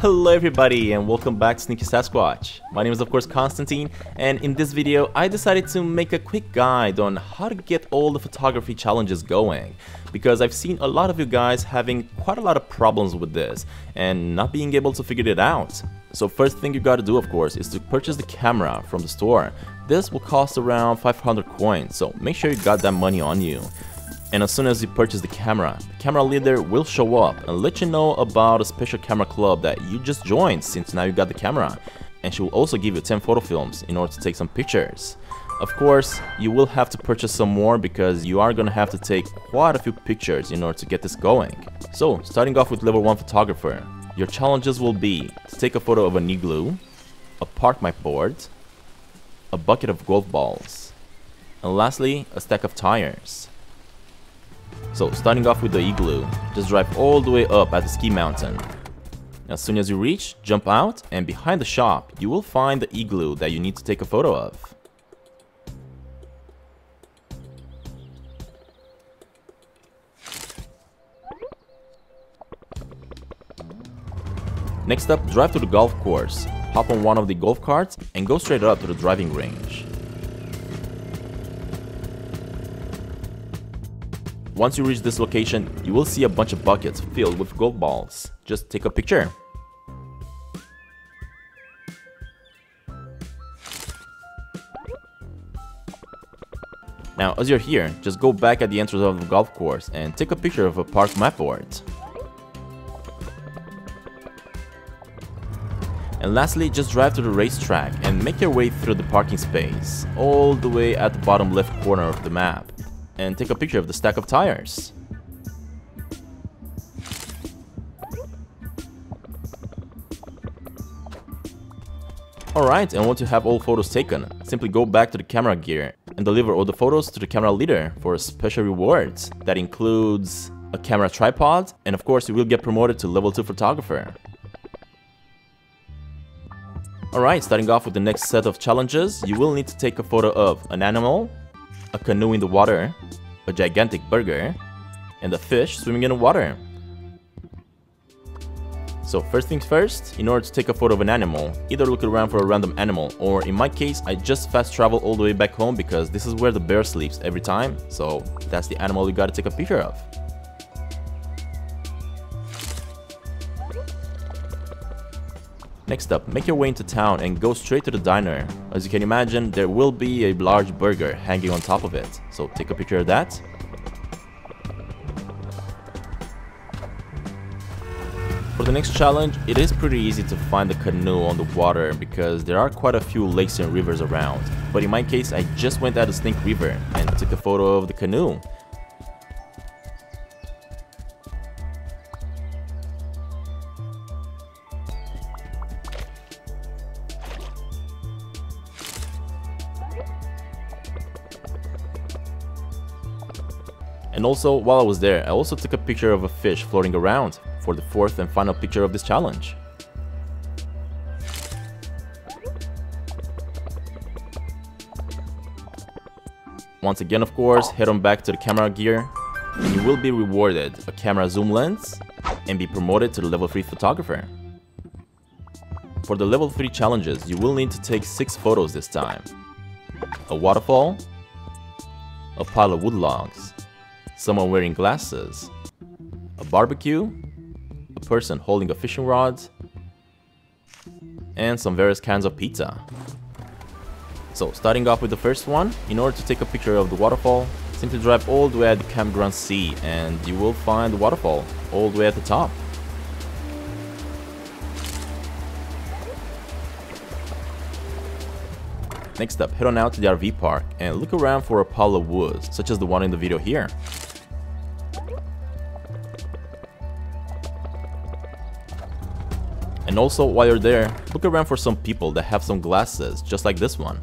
Hello everybody and welcome back to Sneaky Sasquatch. My name is of course Constantine and in this video I decided to make a quick guide on how to get all the photography challenges going because I've seen a lot of you guys having quite a lot of problems with this and not being able to figure it out. So first thing you gotta do of course is to purchase the camera from the store. This will cost around 500 coins so make sure you got that money on you and as soon as you purchase the camera, the camera leader will show up and let you know about a special camera club that you just joined since now you got the camera. And she will also give you 10 photo films in order to take some pictures. Of course, you will have to purchase some more because you are gonna have to take quite a few pictures in order to get this going. So, starting off with level 1 photographer, your challenges will be to take a photo of an igloo, a park map board, a bucket of golf balls, and lastly, a stack of tires. So starting off with the igloo, just drive all the way up at the ski mountain. As soon as you reach, jump out and behind the shop, you will find the igloo that you need to take a photo of. Next up, drive to the golf course, hop on one of the golf carts and go straight up to the driving range. Once you reach this location, you will see a bunch of buckets filled with gold balls. Just take a picture. Now, as you're here, just go back at the entrance of the golf course and take a picture of a park map board. And lastly, just drive to the racetrack and make your way through the parking space, all the way at the bottom left corner of the map and take a picture of the stack of tires. Alright, and once you have all photos taken, simply go back to the camera gear and deliver all the photos to the camera leader for a special rewards. That includes a camera tripod, and of course you will get promoted to level 2 photographer. Alright, starting off with the next set of challenges, you will need to take a photo of an animal, a canoe in the water, a gigantic burger, and a fish swimming in the water. So first things first, in order to take a photo of an animal, either look around for a random animal, or in my case, I just fast travel all the way back home because this is where the bear sleeps every time, so that's the animal you gotta take a picture of. Next up, make your way into town and go straight to the diner. As you can imagine, there will be a large burger hanging on top of it, so take a picture of that. For the next challenge, it is pretty easy to find the canoe on the water because there are quite a few lakes and rivers around. But in my case, I just went at the Snake River and took a photo of the canoe. And also, while I was there, I also took a picture of a fish floating around for the fourth and final picture of this challenge. Once again, of course, head on back to the camera gear, and you will be rewarded a camera zoom lens and be promoted to the level 3 photographer. For the level 3 challenges, you will need to take 6 photos this time. A waterfall, a pile of wood logs, someone wearing glasses, a barbecue, a person holding a fishing rod, and some various kinds of pizza. So starting off with the first one, in order to take a picture of the waterfall, simply drive all the way at the campground C and you will find the waterfall all the way at the top. Next up, head on out to the RV park and look around for a pile of woods, such as the one in the video here. And also, while you're there, look around for some people that have some glasses, just like this one.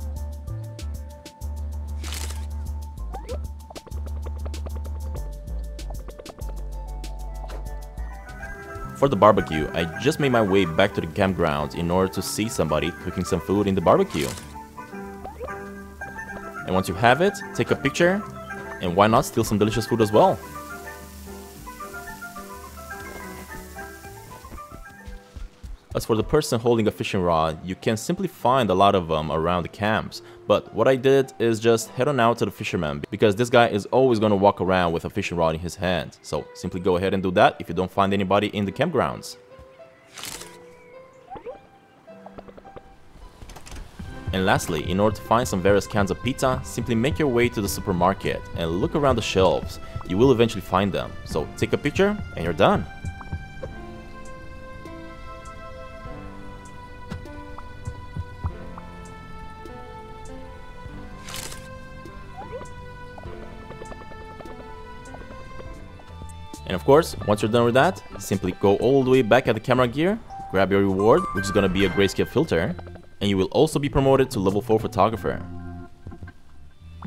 For the barbecue, I just made my way back to the campground in order to see somebody cooking some food in the barbecue. And once you have it, take a picture, and why not steal some delicious food as well? As for the person holding a fishing rod, you can simply find a lot of them around the camps. But what I did is just head on out to the fisherman because this guy is always going to walk around with a fishing rod in his hand. So simply go ahead and do that if you don't find anybody in the campgrounds. And lastly, in order to find some various cans of pizza, simply make your way to the supermarket and look around the shelves. You will eventually find them. So take a picture and you're done. And of course, once you're done with that, simply go all the way back at the camera gear, grab your reward, which is gonna be a grayscale filter, and you will also be promoted to level 4 photographer.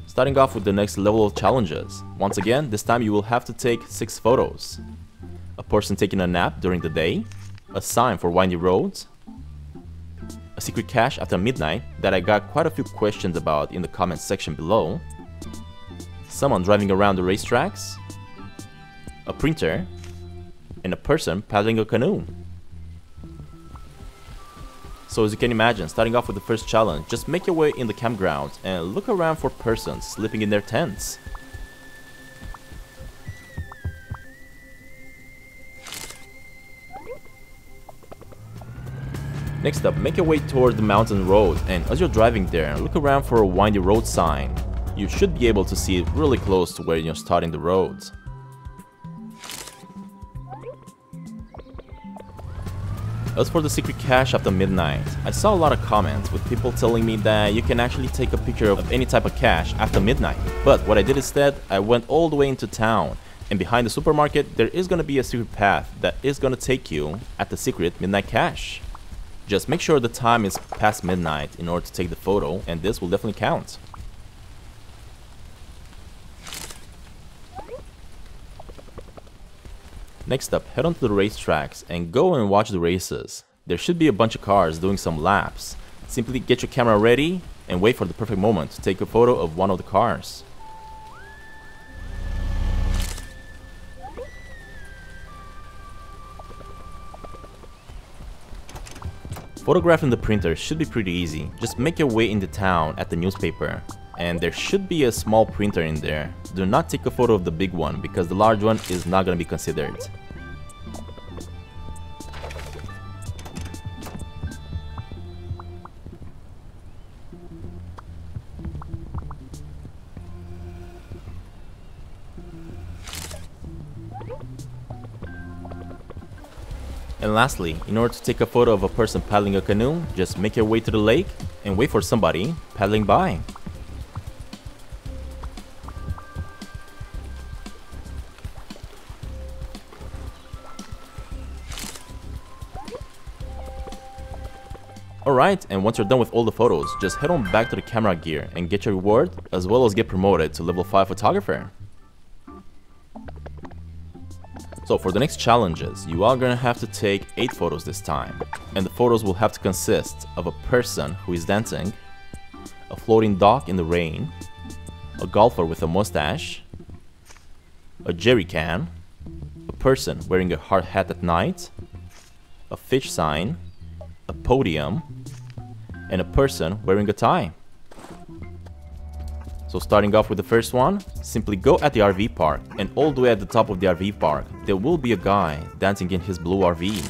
Starting off with the next level of challenges. Once again, this time you will have to take 6 photos. A person taking a nap during the day, a sign for windy roads, a secret cache after midnight that I got quite a few questions about in the comments section below, someone driving around the racetracks, a printer, and a person paddling a canoe. So as you can imagine, starting off with the first challenge, just make your way in the campground and look around for persons sleeping in their tents. Next up, make your way toward the mountain road and as you're driving there, look around for a windy road sign. You should be able to see it really close to where you're starting the road. As for the secret cache after midnight, I saw a lot of comments with people telling me that you can actually take a picture of any type of cache after midnight. But what I did instead, I went all the way into town and behind the supermarket there is gonna be a secret path that is gonna take you at the secret midnight cache. Just make sure the time is past midnight in order to take the photo and this will definitely count. Next up, head on to the racetracks and go and watch the races. There should be a bunch of cars doing some laps. Simply get your camera ready and wait for the perfect moment to take a photo of one of the cars. Photographing the printer should be pretty easy. Just make your way into town at the newspaper. And there should be a small printer in there. Do not take a photo of the big one because the large one is not going to be considered. And lastly, in order to take a photo of a person paddling a canoe, just make your way to the lake and wait for somebody paddling by. Alright, and once you're done with all the photos, just head on back to the camera gear and get your reward, as well as get promoted to level 5 photographer. So for the next challenges, you are gonna have to take 8 photos this time. And the photos will have to consist of a person who is dancing, a floating dock in the rain, a golfer with a mustache, a jerry can, a person wearing a hard hat at night, a fish sign, a podium, and a person wearing a tie. So starting off with the first one, simply go at the RV park and all the way at the top of the RV park, there will be a guy dancing in his blue RV.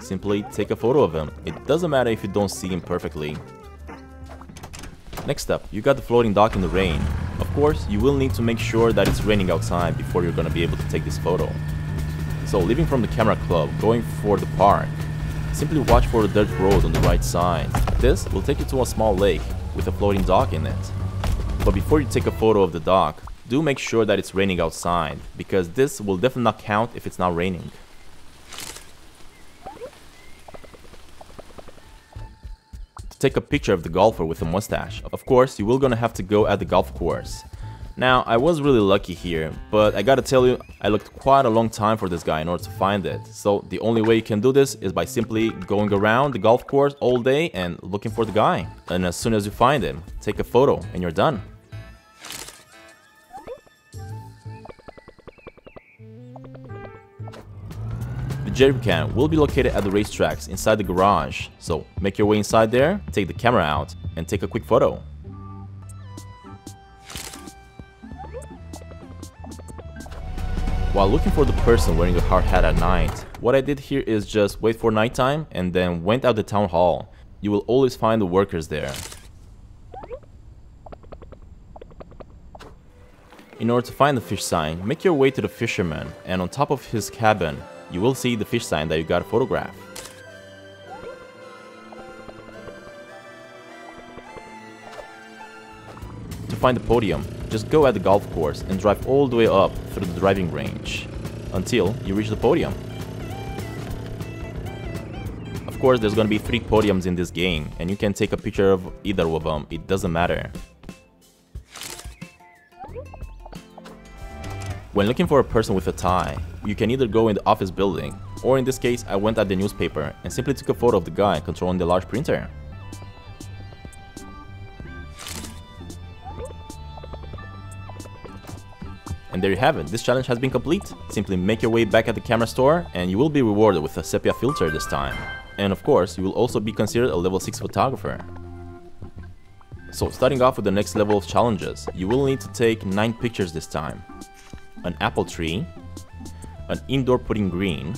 Simply take a photo of him, it doesn't matter if you don't see him perfectly. Next up, you got the floating dock in the rain. Of course, you will need to make sure that it's raining outside before you're gonna be able to take this photo. So leaving from the camera club, going for the park, simply watch for the dirt road on the right side. This will take you to a small lake with a floating dock in it. But before you take a photo of the dock, do make sure that it's raining outside, because this will definitely not count if it's not raining. To take a picture of the golfer with a mustache, of course you will gonna have to go at the golf course. Now, I was really lucky here, but I gotta tell you, I looked quite a long time for this guy in order to find it. So the only way you can do this is by simply going around the golf course all day and looking for the guy. And as soon as you find him, take a photo and you're done. The jerry can will be located at the racetracks inside the garage, so make your way inside there, take the camera out, and take a quick photo. While looking for the person wearing a hard hat at night, what I did here is just wait for nighttime and then went out the town hall. You will always find the workers there. In order to find the fish sign, make your way to the fisherman and on top of his cabin, you will see the fish sign that you got photographed. To find the podium, just go at the golf course and drive all the way up through the driving range until you reach the podium. Of course, there's gonna be three podiums in this game, and you can take a picture of either of them, it doesn't matter. When looking for a person with a tie, you can either go in the office building, or in this case, I went at the newspaper and simply took a photo of the guy controlling the large printer. And there you have it, this challenge has been complete. Simply make your way back at the camera store and you will be rewarded with a sepia filter this time. And of course, you will also be considered a level 6 photographer. So starting off with the next level of challenges, you will need to take 9 pictures this time. An apple tree, an indoor putting green,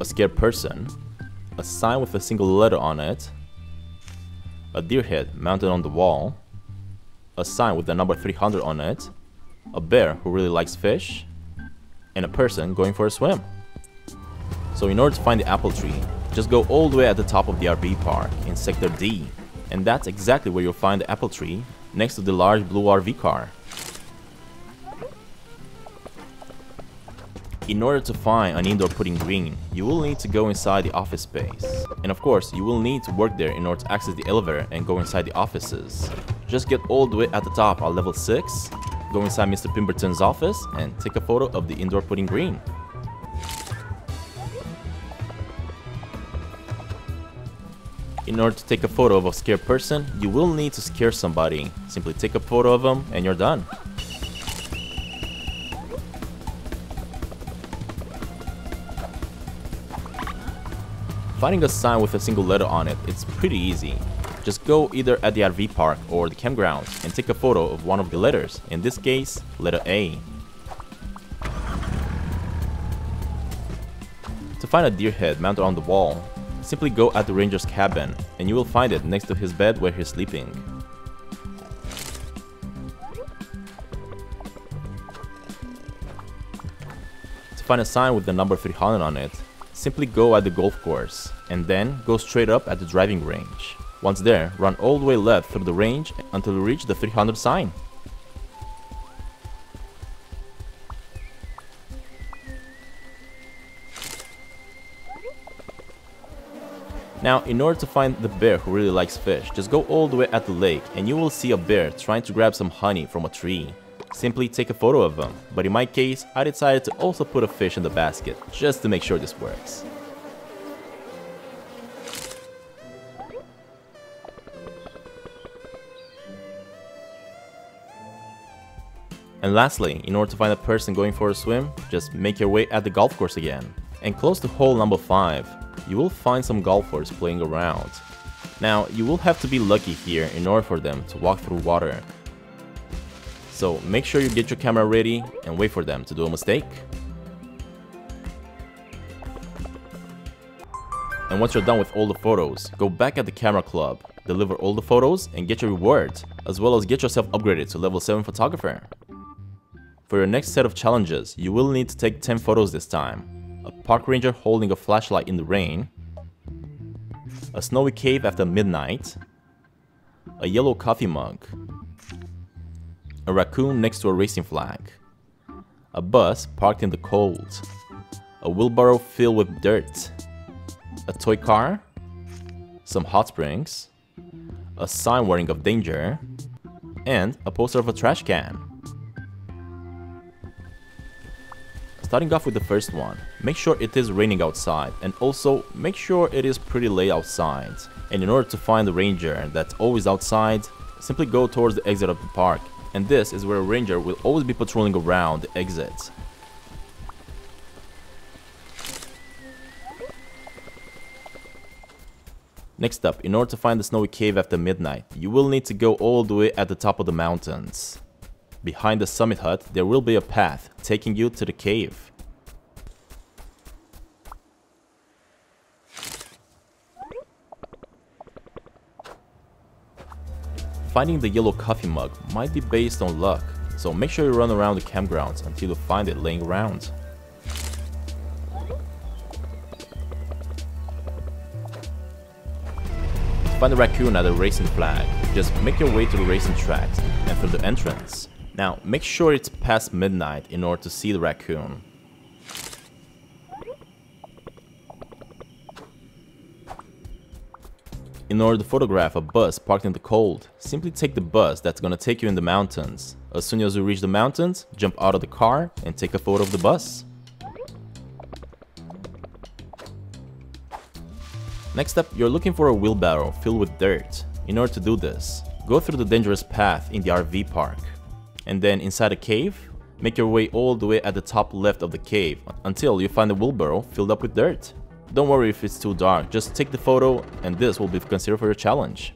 a scared person, a sign with a single letter on it, a deer head mounted on the wall, a sign with the number 300 on it, a bear who really likes fish, and a person going for a swim. So in order to find the apple tree, just go all the way at the top of the RV park in Sector D, and that's exactly where you'll find the apple tree next to the large blue RV car. In order to find an indoor putting green, you will need to go inside the office space. And of course, you will need to work there in order to access the elevator and go inside the offices. Just get all the way at the top at level 6, go inside Mr. Pemberton's office and take a photo of the indoor putting green. In order to take a photo of a scared person, you will need to scare somebody. Simply take a photo of them and you're done. Finding a sign with a single letter on it, it's pretty easy. Just go either at the RV park or the campground and take a photo of one of the letters, in this case, letter A. To find a deer head mounted on the wall, simply go at the ranger's cabin and you will find it next to his bed where he's sleeping. To find a sign with the number 300 on it, simply go at the golf course and then go straight up at the driving range. Once there, run all the way left through the range until you reach the 300 sign. Now, in order to find the bear who really likes fish, just go all the way at the lake and you will see a bear trying to grab some honey from a tree. Simply take a photo of him, but in my case, I decided to also put a fish in the basket, just to make sure this works. And lastly, in order to find a person going for a swim, just make your way at the golf course again. And close to hole number 5, you will find some golfers playing around. Now, you will have to be lucky here in order for them to walk through water. So make sure you get your camera ready and wait for them to do a mistake. And once you're done with all the photos, go back at the camera club, deliver all the photos and get your reward, as well as get yourself upgraded to level 7 photographer. For your next set of challenges, you will need to take 10 photos this time. A park ranger holding a flashlight in the rain, a snowy cave after midnight, a yellow coffee mug, a raccoon next to a racing flag, a bus parked in the cold, a wheelbarrow filled with dirt, a toy car, some hot springs, a sign warning of danger, and a poster of a trash can. Starting off with the first one, make sure it is raining outside and also make sure it is pretty late outside. And in order to find the ranger that's always outside, simply go towards the exit of the park and this is where a ranger will always be patrolling around the exits. Next up, in order to find the snowy cave after midnight, you will need to go all the way at the top of the mountains. Behind the summit hut, there will be a path taking you to the cave. Finding the yellow coffee mug might be based on luck, so make sure you run around the campgrounds until you find it laying around. Find the raccoon at the racing flag. Just make your way to the racing tracks and through the entrance. Now, make sure it's past midnight in order to see the raccoon. In order to photograph a bus parked in the cold, simply take the bus that's gonna take you in the mountains. As soon as you reach the mountains, jump out of the car and take a photo of the bus. Next up, you're looking for a wheelbarrow filled with dirt. In order to do this, go through the dangerous path in the RV park. And then inside a cave, make your way all the way at the top left of the cave until you find a wheelbarrow filled up with dirt. Don't worry if it's too dark, just take the photo and this will be considered for your challenge.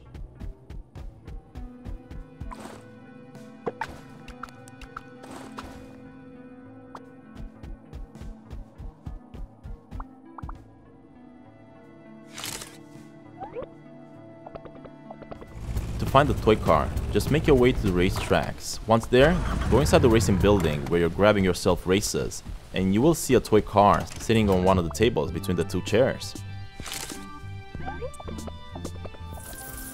Find the toy car, just make your way to the race tracks. Once there, go inside the racing building where you're grabbing yourself races, and you will see a toy car sitting on one of the tables between the two chairs.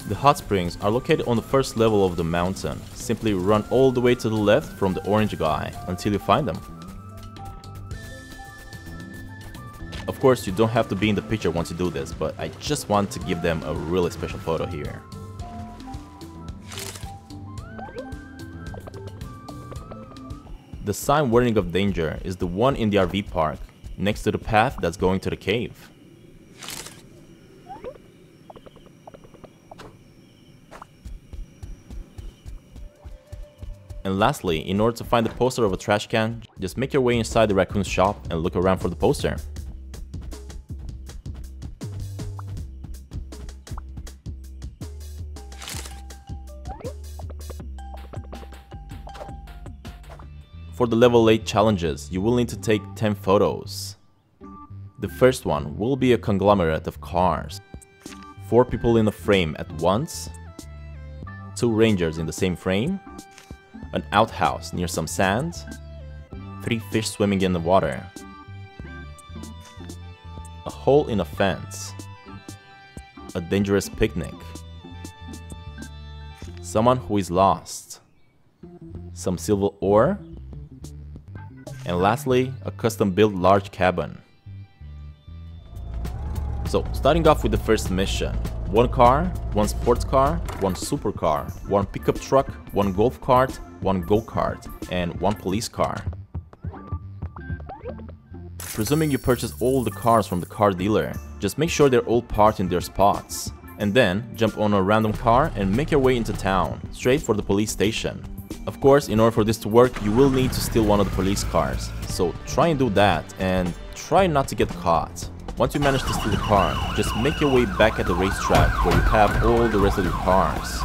The hot springs are located on the first level of the mountain. Simply run all the way to the left from the orange guy until you find them. Of course, you don't have to be in the picture once you do this, but I just want to give them a really special photo here. The sign warning of danger is the one in the RV park, next to the path that's going to the cave. And lastly, in order to find the poster of a trash can, just make your way inside the raccoon's shop and look around for the poster. For the level 8 challenges, you will need to take 10 photos. The first one will be a conglomerate of cars. 4 people in a frame at once, 2 rangers in the same frame, an outhouse near some sand, 3 fish swimming in the water, a hole in a fence, a dangerous picnic, someone who is lost, some silver ore, and lastly, a custom-built large cabin. So, starting off with the first mission. One car, one sports car, one supercar, one pickup truck, one golf cart, one go-kart, and one police car. Presuming you purchase all the cars from the car dealer, just make sure they're all parked in their spots. And then, jump on a random car and make your way into town, straight for the police station. Of course, in order for this to work, you will need to steal one of the police cars. So try and do that, and try not to get caught. Once you manage to steal the car, just make your way back at the racetrack where you have all the rest of your cars.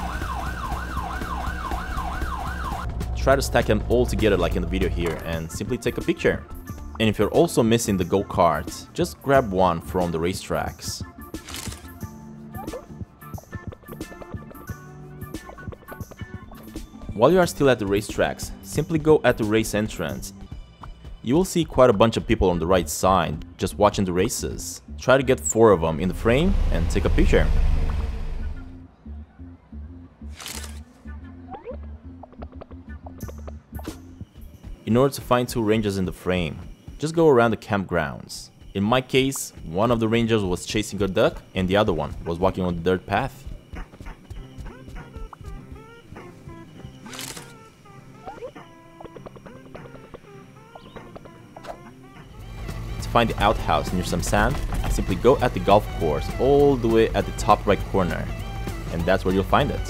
Try to stack them all together like in the video here and simply take a picture. And if you're also missing the go-kart, just grab one from the racetracks. While you are still at the racetracks, simply go at the race entrance. You will see quite a bunch of people on the right side, just watching the races. Try to get 4 of them in the frame and take a picture. In order to find two rangers in the frame, just go around the campgrounds. In my case, one of the rangers was chasing a duck and the other one was walking on the dirt path. Find the outhouse near some sand, simply go at the golf course all the way at the top right corner, and that's where you'll find it.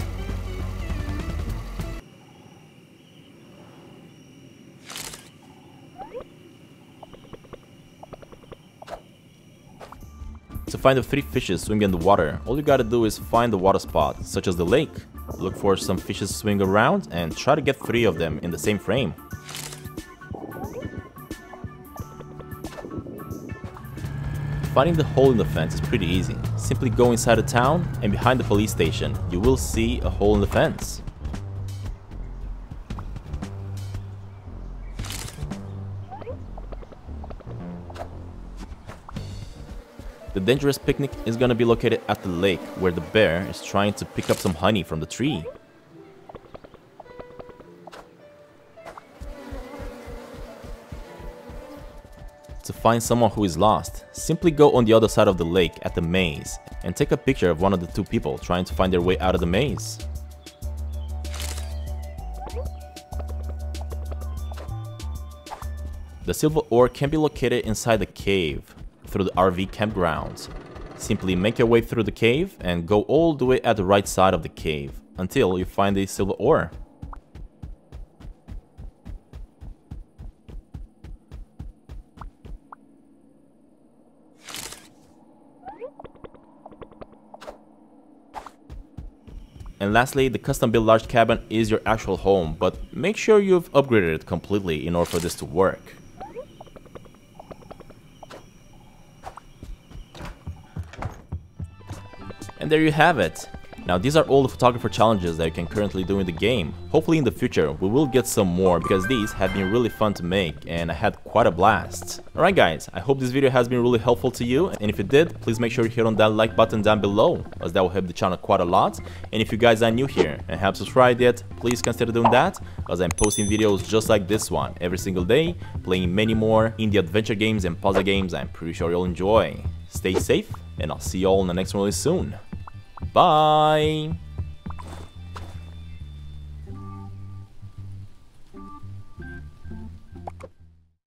To find the three fishes swimming in the water, all you gotta do is find the water spot, such as the lake. Look for some fishes swimming around and try to get three of them in the same frame. Finding the hole in the fence is pretty easy. Simply go inside the town and behind the police station, you will see a hole in the fence. The dangerous picnic is gonna be located at the lake where the bear is trying to pick up some honey from the tree. Find someone who is lost, simply go on the other side of the lake at the maze and take a picture of one of the two people trying to find their way out of the maze. The silver ore can be located inside the cave through the RV campgrounds. Simply make your way through the cave and go all the way at the right side of the cave until you find the silver ore. And lastly, the custom built large cabin is your actual home, but make sure you've upgraded it completely in order for this to work. And there you have it. Now these are all the photographer challenges that you can currently do in the game. Hopefully in the future we will get some more because these have been really fun to make and I had quite a blast. Alright guys, I hope this video has been really helpful to you and if it did, please make sure you hit on that like button down below as that will help the channel quite a lot. And if you guys are new here and haven't subscribed yet, please consider doing that as I'm posting videos just like this one every single day, playing many more indie adventure games and puzzle games I'm pretty sure you'll enjoy. Stay safe and I'll see you all in the next one really soon. Bye!